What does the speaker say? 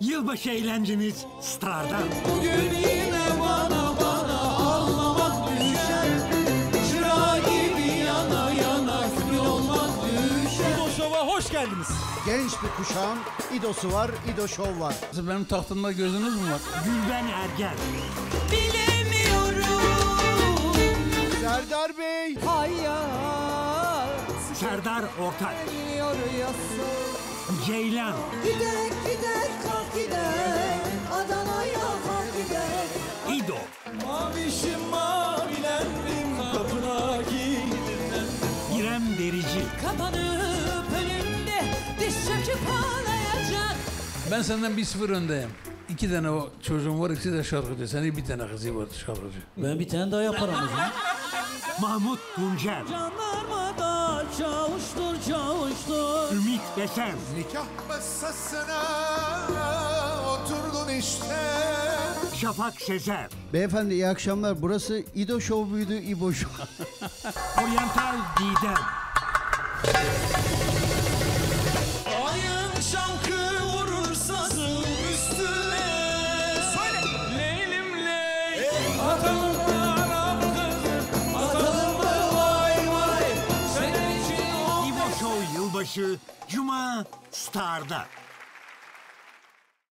Yılbaşı eğlenceniz Star'dan. Bugün yine bana bana ağlamak düşer Çıra gibi yana yana kül olmak düşer Bu şova hoş geldiniz. Genç bir kuşağın İdo'su var, İdo Show var. Benim tahtımda gözünüz mü var? Gülben Ergen. Bilemiyorum Serdar Bey! hayat Serdar yasın Ceylan. Gider gider kalk gider Adana'ya kalk gider İdo. Mavişim mavilendim kapına girdim İrem Derici. Kapanıp önümde diş çöküp ağlayacak Ben senden bir sıfır öndeyim. İki tane o çocuğum var, ikisi de şarkıcı. Senin bir tane kızı var şarkıcı. Ben bir tane daha yaparım o zaman. Mahmut Tuncer. Jandarmada Besen. Nikah masasına oturdun işte Şafak Sezer. Beyefendi iyi akşamlar. Burası İdo Show muydu, İbo Show? Oryantal Didem. Show yılbaşı Cuma Star'da.